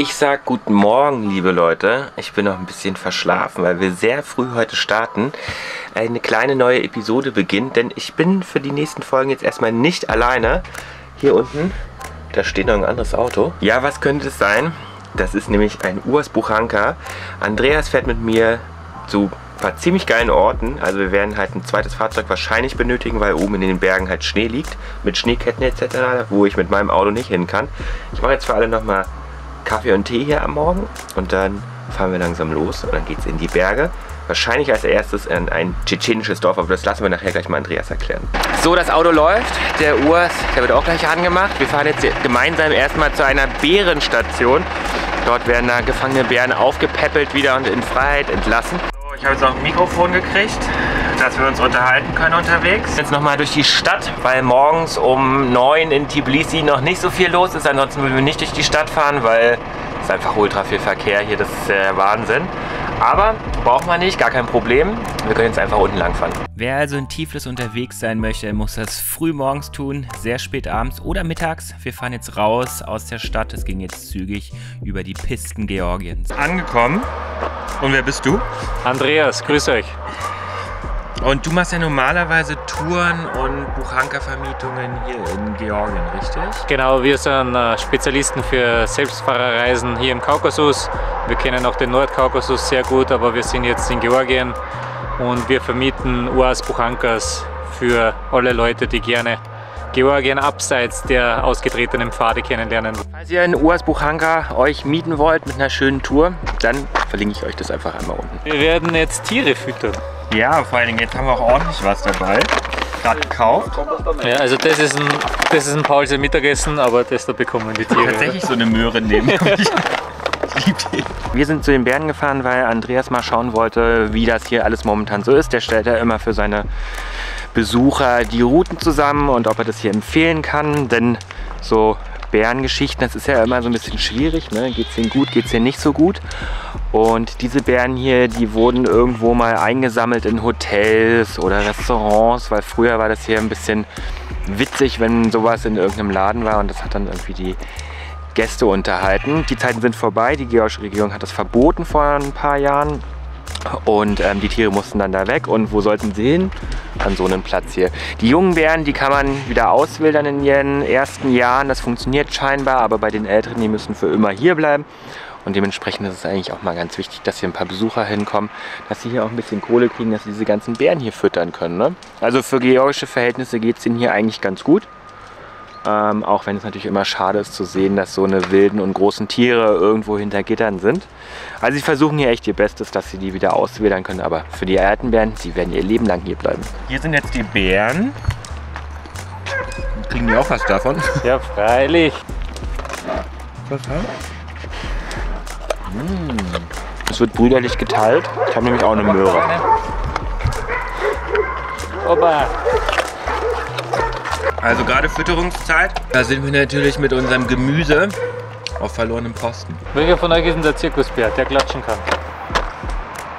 Ich sag guten Morgen, liebe Leute. Ich bin noch ein bisschen verschlafen, weil wir sehr früh heute starten. Eine kleine neue Episode beginnt, denn ich bin für die nächsten Folgen jetzt erstmal nicht alleine. Hier unten, da steht noch ein anderes Auto. Ja, was könnte es sein? Das ist nämlich ein Urs Buchanka. Andreas fährt mit mir zu ein paar ziemlich geilen Orten. Also wir werden halt ein zweites Fahrzeug wahrscheinlich benötigen, weil oben in den Bergen halt Schnee liegt. Mit Schneeketten etc., wo ich mit meinem Auto nicht hin kann. Ich mache jetzt für alle nochmal Kaffee und Tee hier am Morgen und dann fahren wir langsam los und dann geht es in die Berge. Wahrscheinlich als erstes in ein tschetschenisches Dorf, aber das lassen wir nachher gleich mal Andreas erklären. So, das Auto läuft. Der Urs, der wird auch gleich angemacht. Wir fahren jetzt gemeinsam erstmal zu einer Bärenstation. Dort werden da gefangene Bären aufgepäppelt wieder und in Freiheit entlassen. So, ich habe jetzt auch ein Mikrofon gekriegt, dass wir uns unterhalten können unterwegs. Jetzt nochmal durch die Stadt, weil morgens um 9 in Tbilisi noch nicht so viel los ist. Ansonsten würden wir nicht durch die Stadt fahren, weil es einfach ultra viel Verkehr hier. Das ist der Wahnsinn. Aber braucht man nicht, gar kein Problem. Wir können jetzt einfach unten lang fahren. Wer also in Tiflis unterwegs sein möchte, muss das früh morgens tun, sehr spät abends oder mittags. Wir fahren jetzt raus aus der Stadt. Es ging jetzt zügig über die Pisten Georgiens. Angekommen. Und wer bist du? Andreas, grüß euch. Und du machst ja normalerweise Touren und Buchanka-Vermietungen hier in Georgien, richtig? Genau, wir sind äh, Spezialisten für Selbstfahrerreisen hier im Kaukasus. Wir kennen auch den Nordkaukasus sehr gut, aber wir sind jetzt in Georgien und wir vermieten Uas Buchankas für alle Leute, die gerne Georgien abseits der ausgetretenen Pfade kennenlernen. Falls ihr in Uas Buchanka euch mieten wollt mit einer schönen Tour, dann verlinke ich euch das einfach einmal unten. Wir werden jetzt Tiere füttern. Ja, vor allen Dingen jetzt haben wir auch ordentlich was dabei. Gerade gekauft. Ja, also das ist ein, das ist ein Paulser Mittagessen, aber das da bekommen die Tiere. Tatsächlich so eine Möhre die. Wir sind zu den Bären gefahren, weil Andreas mal schauen wollte, wie das hier alles momentan so ist. Der stellt ja immer für seine Besucher die Routen zusammen und ob er das hier empfehlen kann. Denn so Bärengeschichten, das ist ja immer so ein bisschen schwierig. Ne? Geht es denen gut, geht es denen nicht so gut. Und diese Bären hier, die wurden irgendwo mal eingesammelt in Hotels oder Restaurants, weil früher war das hier ein bisschen witzig, wenn sowas in irgendeinem Laden war und das hat dann irgendwie die Gäste unterhalten. Die Zeiten sind vorbei, die georgische Regierung hat das verboten vor ein paar Jahren und ähm, die Tiere mussten dann da weg. Und wo sollten sie hin? An so einem Platz hier. Die jungen Bären, die kann man wieder auswildern in ihren ersten Jahren. Das funktioniert scheinbar, aber bei den Älteren, die müssen für immer hier bleiben. Und dementsprechend ist es eigentlich auch mal ganz wichtig, dass hier ein paar Besucher hinkommen, dass sie hier auch ein bisschen Kohle kriegen, dass sie diese ganzen Bären hier füttern können. Ne? Also für georgische Verhältnisse geht es ihnen hier eigentlich ganz gut. Ähm, auch wenn es natürlich immer schade ist zu sehen, dass so eine wilden und großen Tiere irgendwo hinter Gittern sind. Also sie versuchen hier echt ihr Bestes, dass sie die wieder auswildern können. Aber für die alten Bären, sie werden ihr Leben lang hier bleiben. Hier sind jetzt die Bären. Kriegen die auch was davon? Ja, freilich. Was, hä? Es wird brüderlich geteilt. Ich habe nämlich auch eine Möhre. Opa. Also gerade Fütterungszeit. Da sind wir natürlich mit unserem Gemüse auf verlorenem Posten. Welcher von euch ist denn der Zirkusbär, der klatschen kann?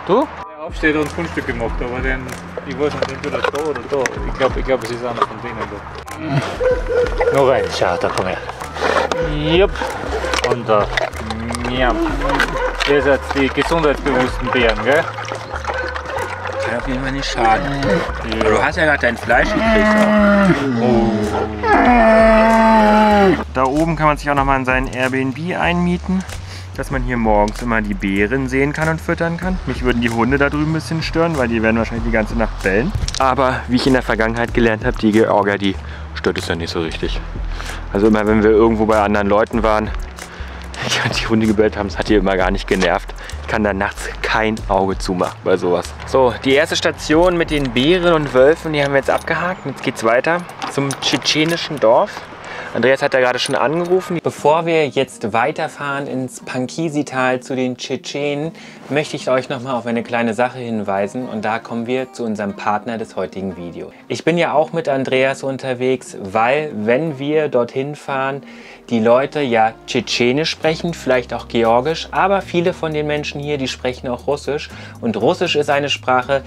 Du? Der aufsteht und Fundstücke macht, aber den, ich weiß nicht, entweder da oder da. Ich glaube, ich glaub, es ist einer von denen da. Noch ein, schau, da komm her. Jupp. Und da. Ja. Ihr seid die gesundheitsbewussten Bären, gell? Jeden Fall nicht schaden. Aber du hast ja gerade dein Fleisch gekriegt. Oh. Da oben kann man sich auch noch mal in seinen Airbnb einmieten, dass man hier morgens immer die Bären sehen kann und füttern kann. Mich würden die Hunde da drüben ein bisschen stören, weil die werden wahrscheinlich die ganze Nacht bellen. Aber wie ich in der Vergangenheit gelernt habe, die Georger, die stört es ja nicht so richtig. Also immer wenn wir irgendwo bei anderen Leuten waren, die, die Hunde gebellt haben, das hat die immer gar nicht genervt. Ich kann da nachts kein Auge zumachen bei sowas. So, die erste Station mit den Bären und Wölfen, die haben wir jetzt abgehakt. Jetzt geht's weiter zum tschetschenischen Dorf. Andreas hat da gerade schon angerufen. Bevor wir jetzt weiterfahren ins Pankisi-Tal zu den Tschetschenen, möchte ich euch noch mal auf eine kleine Sache hinweisen und da kommen wir zu unserem Partner des heutigen Videos. Ich bin ja auch mit Andreas unterwegs, weil wenn wir dorthin fahren, die Leute ja Tschetschenisch sprechen, vielleicht auch Georgisch, aber viele von den Menschen hier, die sprechen auch Russisch und Russisch ist eine Sprache,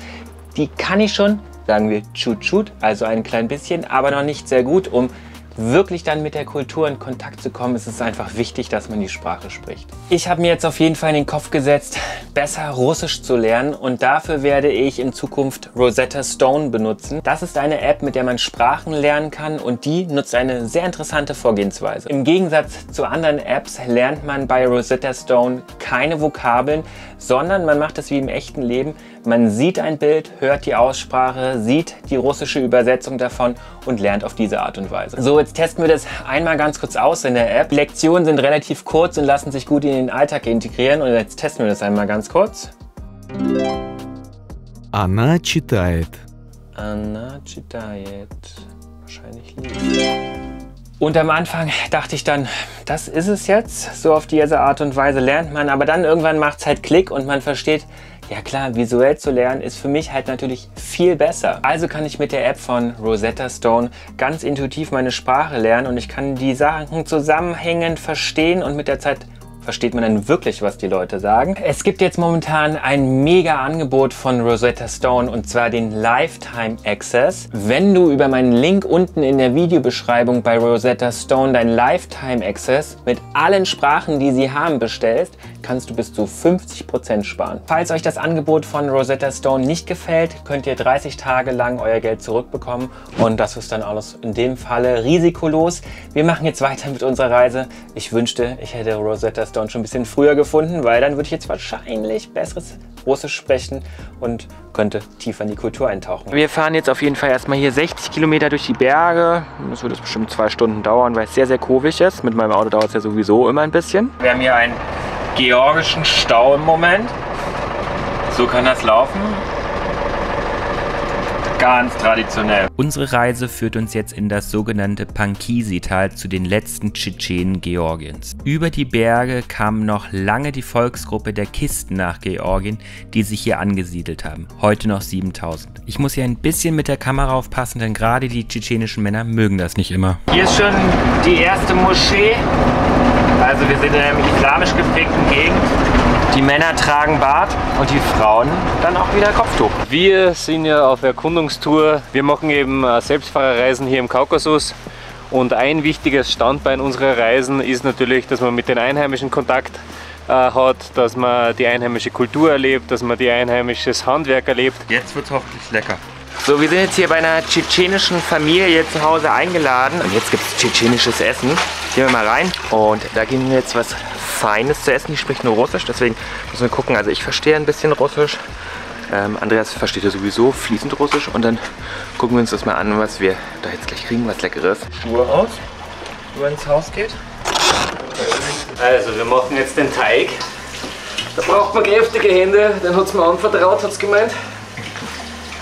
die kann ich schon, sagen wir Tschut-Tschut, also ein klein bisschen, aber noch nicht sehr gut, um wirklich dann mit der Kultur in Kontakt zu kommen, ist es einfach wichtig, dass man die Sprache spricht. Ich habe mir jetzt auf jeden Fall in den Kopf gesetzt, besser Russisch zu lernen und dafür werde ich in Zukunft Rosetta Stone benutzen. Das ist eine App, mit der man Sprachen lernen kann und die nutzt eine sehr interessante Vorgehensweise. Im Gegensatz zu anderen Apps lernt man bei Rosetta Stone keine Vokabeln, sondern man macht es wie im echten Leben. Man sieht ein Bild, hört die Aussprache, sieht die russische Übersetzung davon und lernt auf diese Art und Weise. So, jetzt testen wir das einmal ganz kurz aus in der App. Die Lektionen sind relativ kurz und lassen sich gut in den Alltag integrieren und jetzt testen wir das einmal ganz kurz. Она читает. Anna читает. Wahrscheinlich liest. Und am Anfang dachte ich dann, das ist es jetzt. So auf diese Art und Weise lernt man. Aber dann irgendwann macht es halt Klick und man versteht, ja klar, visuell zu lernen ist für mich halt natürlich viel besser. Also kann ich mit der App von Rosetta Stone ganz intuitiv meine Sprache lernen und ich kann die Sachen zusammenhängend verstehen und mit der Zeit versteht man dann wirklich, was die Leute sagen. Es gibt jetzt momentan ein mega Angebot von Rosetta Stone und zwar den Lifetime Access. Wenn du über meinen Link unten in der Videobeschreibung bei Rosetta Stone dein Lifetime Access mit allen Sprachen, die sie haben, bestellst, kannst du bis zu 50% sparen. Falls euch das Angebot von Rosetta Stone nicht gefällt, könnt ihr 30 Tage lang euer Geld zurückbekommen und das ist dann alles in dem Falle risikolos. Wir machen jetzt weiter mit unserer Reise. Ich wünschte, ich hätte Rosetta Stone schon ein bisschen früher gefunden, weil dann würde ich jetzt wahrscheinlich besseres Russisch sprechen und könnte tiefer in die Kultur eintauchen. Wir fahren jetzt auf jeden Fall erstmal hier 60 Kilometer durch die Berge. Das wird jetzt bestimmt zwei Stunden dauern, weil es sehr, sehr kurvig ist. Mit meinem Auto dauert es ja sowieso immer ein bisschen. Wir haben hier einen georgischen Stau im Moment. So kann das laufen. Ganz traditionell. Unsere Reise führt uns jetzt in das sogenannte Pankisi-Tal zu den letzten Tschetschenen Georgiens. Über die Berge kam noch lange die Volksgruppe der Kisten nach Georgien, die sich hier angesiedelt haben. Heute noch 7000. Ich muss hier ein bisschen mit der Kamera aufpassen, denn gerade die tschetschenischen Männer mögen das nicht immer. Hier ist schon die erste Moschee. Also wir sind in einer islamisch geprägten Gegend. Die Männer tragen Bart und die Frauen dann auch wieder Kopftuch. Wir sind ja auf Erkundungstour. Wir machen eben äh, Selbstfahrerreisen hier im Kaukasus. Und ein wichtiges Standbein unserer Reisen ist natürlich, dass man mit den Einheimischen Kontakt äh, hat, dass man die einheimische Kultur erlebt, dass man die einheimisches Handwerk erlebt. Jetzt wird es hoffentlich lecker. So, wir sind jetzt hier bei einer tschetschenischen Familie zu Hause eingeladen. Und jetzt gibt es tschetschenisches Essen. Gehen wir mal rein. Und da gehen wir jetzt was Feines zu essen. Die spricht nur Russisch, deswegen müssen wir gucken. Also ich verstehe ein bisschen Russisch. Ähm, Andreas versteht ja sowieso fließend Russisch. Und dann gucken wir uns das mal an, was wir da jetzt gleich kriegen, was Leckeres. Schuhe aus, wenn man ins Haus geht. Also wir machen jetzt den Teig. Da braucht man kräftige Hände, den hat es mir anvertraut, hat es gemeint.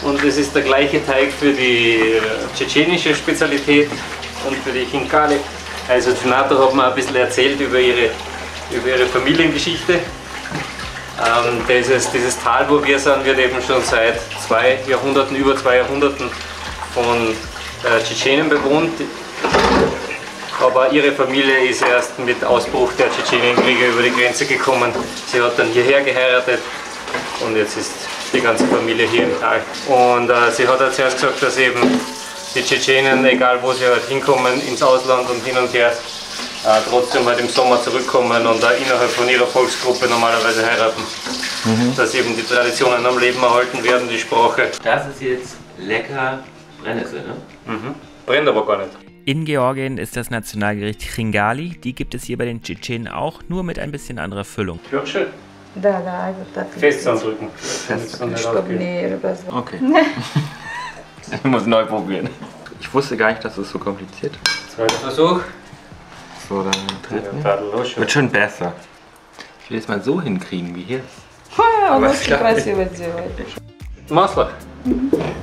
Und es ist der gleiche Teig für die äh, tschetschenische Spezialität und für die Chinkali. Also Donato hat mir ein bisschen erzählt über ihre, über ihre Familiengeschichte. Ähm, dieses, dieses Tal, wo wir sind, wird eben schon seit zwei Jahrhunderten, über zwei Jahrhunderten von äh, Tschetschenen bewohnt. Aber ihre Familie ist erst mit Ausbruch der Tschetschenienkriege über die Grenze gekommen. Sie hat dann hierher geheiratet und jetzt ist die ganze Familie hier im Tal. Und äh, sie hat zuerst gesagt, dass eben die Tschetschenen, egal wo sie halt hinkommen, ins Ausland und hin und her, äh, trotzdem halt im Sommer zurückkommen und auch innerhalb von ihrer Volksgruppe normalerweise heiraten. Mhm. Dass eben die Traditionen am Leben erhalten werden, die Sprache. Das ist jetzt lecker Brennnessel, ne? Mhm. Brennt aber gar nicht. In Georgien ist das Nationalgericht Chingali. Die gibt es hier bei den Tschetschenen auch, nur mit ein bisschen anderer Füllung. Türkische? Da, da, also das. Fest andrücken. Fest. Okay. ich muss neu probieren. Ich wusste gar nicht, dass es so kompliziert ist. Zweiter Versuch. So, dann den dritten. Tadel los. Wird schon besser. Ich will es mal so hinkriegen wie hier. Ха, он Aber очень кстати. красиво делает. Масло.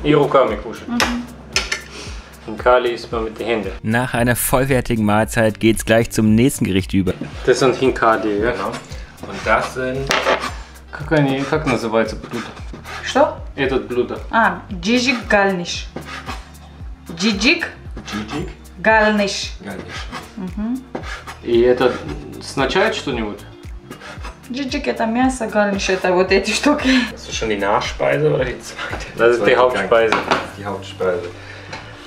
И руками кушать. Und Kali isst man mit den Händen. Nach einer vollwertigen Mahlzeit geht's gleich zum nächsten Gericht über. Das sind Hinkadi, ja? Und das sind Как они, как называется блюдо? Что? Этот блюдо. А, джиджик гальниш. Джиджик Gigi гальниш. Garnish. И это означает что-нибудь? Джиджик это мясо, гальниш это вот эти штуки. Das ist schon die Nachspeise oder die zweite? Das ist die Zweite Hauptspeise. Gang. Die Hauptspeise.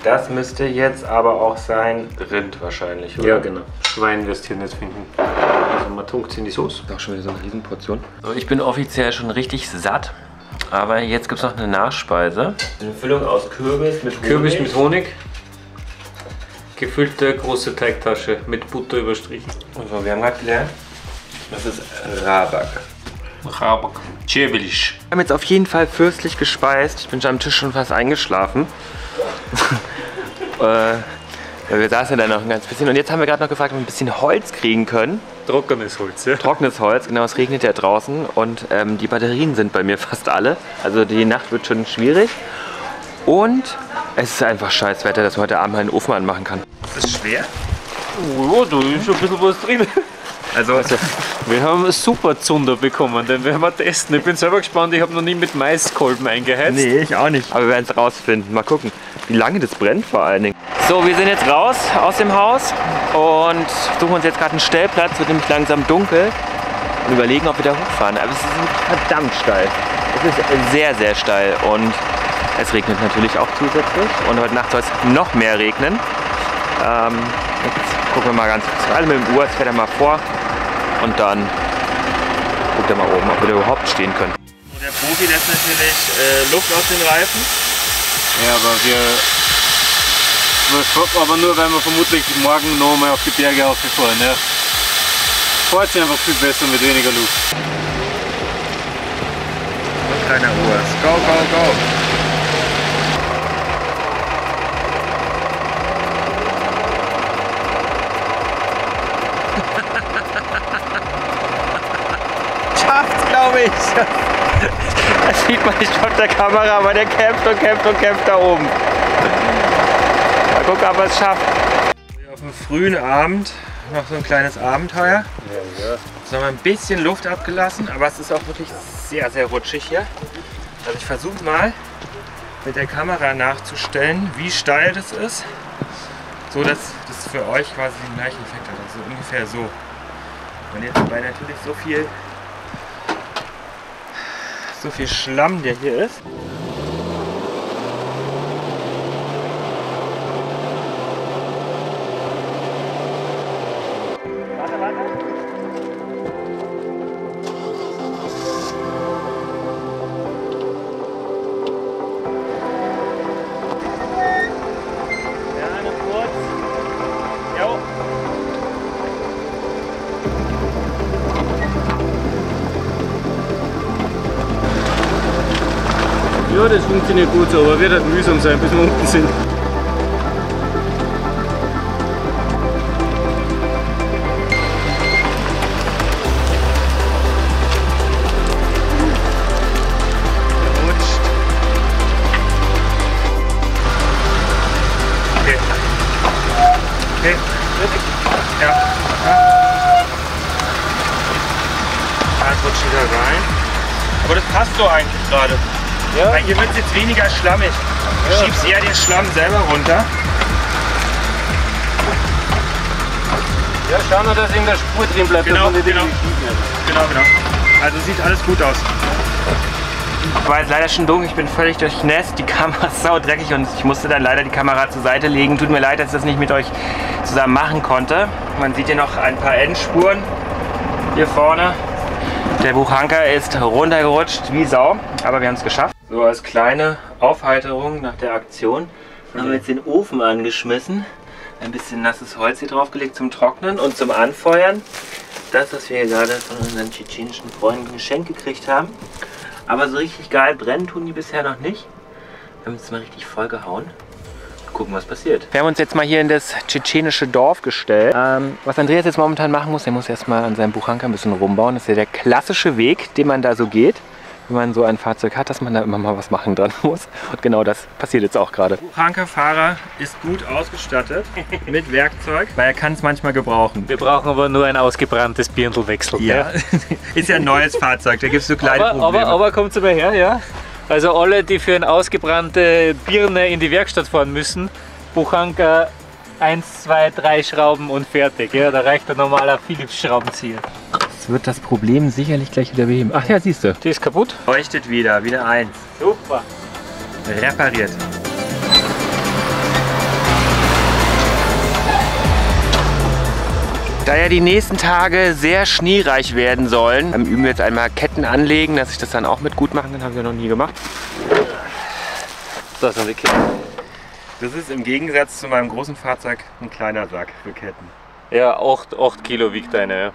Das müsste jetzt aber auch sein Rind wahrscheinlich, oder? Ja, genau. Schwein wirst du hier nicht finden. Also man tunkt es in die Soße. Ist auch schon wieder so eine Riesenportion. So, ich bin offiziell schon richtig satt. Aber jetzt gibt es noch eine Nachspeise. Eine Füllung aus Kürbis mit Honig. Kürbis mit Honig. Gefüllte große Teigtasche mit Butter überstrichen. So, wir haben gerade gelernt, das ist Rabak. Rabak. Cevilisch. Wir haben jetzt auf jeden Fall fürstlich gespeist. Ich bin schon am Tisch schon fast eingeschlafen. äh, wir saßen dann noch ein ganz bisschen. Und jetzt haben wir gerade noch gefragt, ob wir ein bisschen Holz kriegen können. Trockenes Holz, ja. Trockenes Holz, genau, es regnet ja draußen. Und ähm, die Batterien sind bei mir fast alle. Also die Nacht wird schon schwierig. Und es ist einfach scheiß Wetter, dass man heute Abend mal einen Ofen anmachen kann. Ist das schwer? Oh, da ist schon ein bisschen was drin. Also, Wir haben super Zunder bekommen, den werden wir testen. Ich bin selber gespannt, ich habe noch nie mit Maiskolben eingeheizt. nee, ich auch nicht. Aber wir werden es rausfinden. Mal gucken, wie lange das brennt vor allen Dingen. So, wir sind jetzt raus aus dem Haus und suchen uns jetzt gerade einen Stellplatz. Wird nämlich langsam dunkel und überlegen, ob wir da hochfahren. Aber es ist verdammt steil. Es ist sehr, sehr steil und es regnet natürlich auch zusätzlich. Und heute Nacht soll es noch mehr regnen. Ähm, jetzt gucken wir mal ganz kurz. Alle mit dem Uhr, jetzt fährt er mal vor und dann guckt er mal oben, ob wir da überhaupt stehen können. Der Profi lässt natürlich äh, Luft aus den Reifen. Ja, aber wir. Aber nur, weil wir vermutlich morgen noch mal auf die Berge aufgefahren. Ja. Fahrt sich einfach viel besser mit weniger Luft. Kleiner Urs. Go, go, go. Schafft's, glaube ich. Das sieht man nicht auf der Kamera, aber der kämpft und kämpft und kämpft da oben. Mal gucken, ob er es schafft. Auf dem frühen Abend noch so ein kleines Abenteuer. Jetzt haben wir ein bisschen Luft abgelassen, aber es ist auch wirklich sehr, sehr rutschig hier. Also ich versuche mal mit der Kamera nachzustellen, wie steil das ist, so dass das für euch quasi den gleichen Effekt hat. Also ungefähr so. Und jetzt dabei natürlich so viel, so viel Schlamm, der hier ist. Das funktioniert gut aber wird halt mühsam sein, bis wir unten sind. Okay. Ja. ja. Dann rutscht wieder rein. Aber das passt so eigentlich gerade. Ja, Weil hier wird es jetzt weniger schlammig. Du Ja. schiebst eher den Schlamm selber runter. ja schau nur, dass in der Spur drin bleibt. Genau, genau. Genau, genau. Also sieht alles gut aus. War jetzt leider schon dunkel, ich bin völlig durchnässt, die Kamera ist saudreckig und ich musste dann leider die Kamera zur Seite legen. Tut mir leid, dass ich das nicht mit euch zusammen machen konnte. Man sieht hier noch ein paar Endspuren hier vorne. Der Buchanker ist runtergerutscht wie Sau, aber wir haben es geschafft. So als kleine Aufheiterung nach der Aktion haben wir jetzt den Ofen angeschmissen. Ein bisschen nasses Holz hier draufgelegt zum Trocknen und zum Anfeuern. Das, was wir hier gerade von unseren tschetschenischen Freunden geschenkt gekriegt haben. Aber so richtig geil brennen tun die bisher noch nicht. Wir haben jetzt mal richtig voll gehauen. Gucken, was passiert. Wir haben uns jetzt mal hier in das tschetschenische Dorf gestellt. Ähm, was Andreas jetzt momentan machen muss, der muss erstmal an seinem Buchanker ein bisschen rumbauen. Das ist ja der klassische Weg, den man da so geht, wenn man so ein Fahrzeug hat, dass man da immer mal was machen dran muss. Und genau das passiert jetzt auch gerade. Buchankerfahrer ist gut ausgestattet mit Werkzeug, weil er kann es manchmal gebrauchen. Wir brauchen aber nur ein ausgebranntes Birndlwechsel. Ja, ist ja ein neues Fahrzeug, da gibt es so kleine Aber, Probleme. aber, aber kommt mal her, ja. Also alle, die für eine ausgebrannte Birne in die Werkstatt fahren müssen, Buchanker 1, 2, 3 Schrauben und fertig. Ja, da reicht ein normaler Philips-Schraubenzieher. Das wird das Problem sicherlich gleich wieder beheben. Ach ja, siehst du. Die ist kaputt. Leuchtet wieder, wieder eins. Super. Repariert. Da ja die nächsten Tage sehr schneereich werden sollen, ähm, üben wir jetzt einmal Ketten anlegen, dass ich das dann auch mit gut machen kann. Haben wir noch nie gemacht. So, Das sind die Ketten. Das ist im Gegensatz zu meinem großen Fahrzeug ein kleiner Sack für Ketten. Ja, 8, 8 Kilo wiegt eine.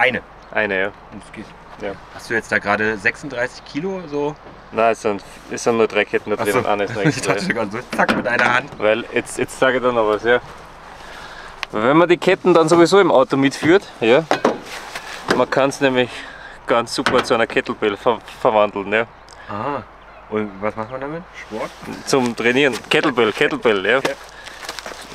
Eine. Eine, ja. Und es geht. Ja. Hast du jetzt da gerade 36 Kilo so? Nein, es sind, es sind nur drei Ketten da drin und eine ist noch ich dachte gerade so, zack mit einer Hand. Weil jetzt, jetzt sage ich dir noch was, ja. Wenn man die Ketten dann sowieso im Auto mitführt, ja, man kann es nämlich ganz super zu einer Kettlebell ver verwandeln, ja. Ah. Und was macht man damit? Sport? Zum Trainieren. Kettlebell, Kettlebell, ja.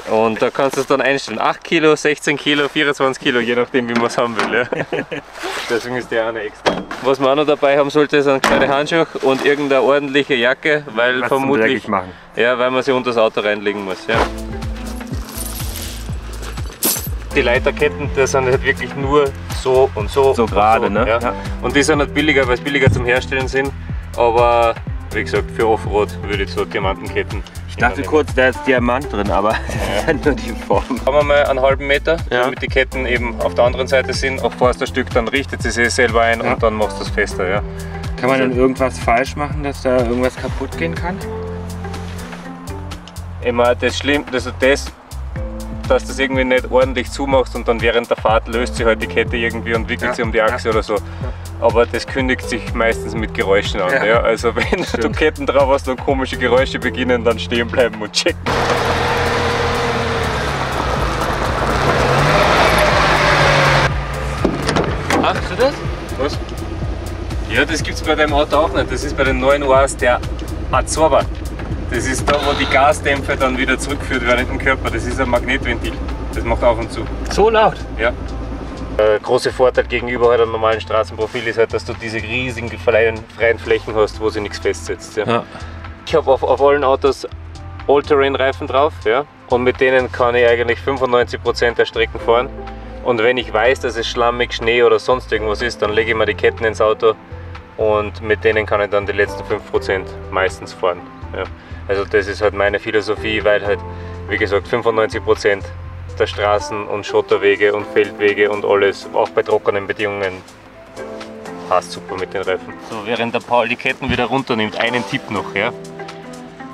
Und da kannst du es dann einstellen. 8 Kilo, 16 Kilo, 24 Kilo, je nachdem wie man es haben will. Ja. Deswegen ist der eine extra. Was man auch noch dabei haben sollte, sind kleine Handschuhe und irgendeine ordentliche Jacke, weil Was vermutlich. machen. Ja, weil man sie unter das Auto reinlegen muss. Ja. Die Leiterketten, das sind halt wirklich nur so und so. So gerade, ne? Ja. Ja. Und die sind nicht billiger, weil es billiger zum Herstellen sind. Aber wie gesagt, für Offroad würde ich so Diamantenketten. Ich dachte kurz, da ist Diamant drin, aber das ist nur die Form. Haben wir mal einen halben Meter, Ja. damit die Ketten eben auf der anderen Seite sind. Auf fährst ein Stück, dann richtet sie sich selber ein Ja. und dann machst du es fester. Ja. Kann man dann irgendwas falsch machen, dass da irgendwas kaputt gehen kann? Immer das Schlimm, also das, dass du das irgendwie nicht ordentlich zumachst und dann während der Fahrt löst sich halt die Kette irgendwie und wickelt Ja, sie um die Achse oder so. Aber das kündigt sich meistens mit Geräuschen an. Ja. Ja. Also wenn du Stimmt. Ketten drauf hast und komische Geräusche beginnen, dann stehen bleiben und checken. Hast du das? Was? Ja, das gibt es bei deinem Auto auch nicht. Das ist bei den neuen OAs der Absorber. Das ist da, wo die Gasdämpfe dann wieder zurückgeführt werden in den Körper. Das ist ein Magnetventil. Das macht auf und zu. So laut. Ja. Der große Vorteil gegenüber halt einem normalen Straßenprofil ist halt, dass du diese riesigen freien, freien Flächen hast, wo sich nichts festsetzt. Ja. Ja. Ich habe auf, auf allen Autos All-Terrain-Reifen drauf ja? und mit denen kann ich eigentlich 95% der Strecken fahren. Und wenn ich weiß, dass es schlammig, Schnee oder sonst irgendwas ist, dann lege ich mir die Ketten ins Auto und mit denen kann ich dann die letzten 5% meistens fahren. Ja. Also das ist halt meine Philosophie, weil halt, wie gesagt, 95% der Straßen und Schotterwege und Feldwege und alles, auch bei trockenen Bedingungen, passt super mit den Reifen. So, während der Paul die Ketten wieder runternimmt, einen Tipp noch, ja.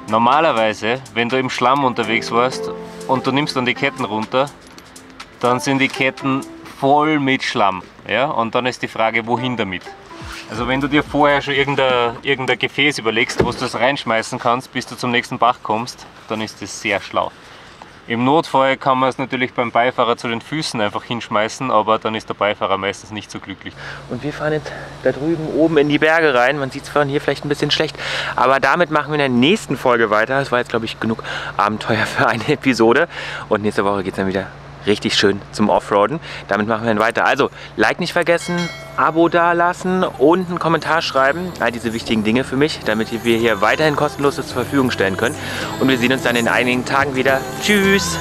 Normalerweise, wenn du im Schlamm unterwegs warst und du nimmst dann die Ketten runter, dann sind die Ketten voll mit Schlamm. Ja? Und dann ist die Frage, wohin damit? Also wenn du dir vorher schon irgendein, irgendein Gefäß überlegst, wo du das reinschmeißen kannst, bis du zum nächsten Bach kommst, dann ist das sehr schlau. Im Notfall kann man es natürlich beim Beifahrer zu den Füßen einfach hinschmeißen, aber dann ist der Beifahrer meistens nicht so glücklich. Und wir fahren jetzt da drüben oben in die Berge rein. Man sieht es von hier vielleicht ein bisschen schlecht. Aber damit machen wir in der nächsten Folge weiter. Das war jetzt, glaube ich, genug Abenteuer für eine Episode. Und nächste Woche geht es dann wieder richtig schön zum Offroaden. Damit machen wir dann weiter. Also, Like nicht vergessen, Abo da lassen und einen Kommentar schreiben. All diese wichtigen Dinge für mich, damit wir hier weiterhin kostenlos zur Verfügung stellen können. Und wir sehen uns dann in einigen Tagen wieder. Tschüss!